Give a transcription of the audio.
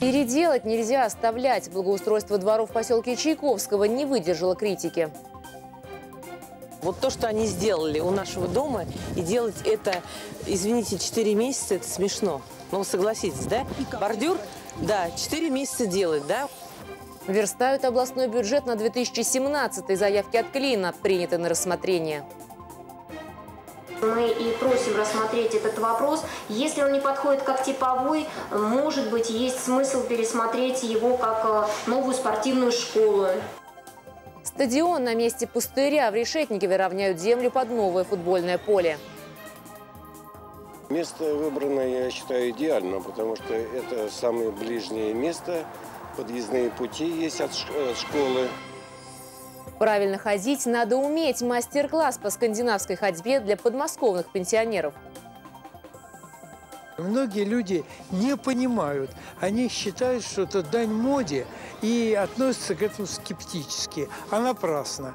Переделать нельзя оставлять. Благоустройство дворов в поселке Чайковского не выдержало критики. Вот то, что они сделали у нашего дома, и делать это, извините, 4 месяца, это смешно. Ну, согласитесь, да? Бордюр, да, 4 месяца делать, да? Верстают областной бюджет на 2017 заявки от Клина, приняты на рассмотрение. Мы и просим рассмотреть этот вопрос. Если он не подходит как типовой, может быть, есть смысл пересмотреть его как э, новую спортивную школу. Стадион на месте пустыря в Решетникове равняют землю под новое футбольное поле. Место выбрано, я считаю, идеально, потому что это самое ближнее место, подъездные пути есть от от школы. Правильно ходить надо уметь. Мастер-класс по скандинавской ходьбе для подмосковных пенсионеров. Многие люди не понимают. Они считают, что это дань моде и относятся к этому скептически. А напрасно.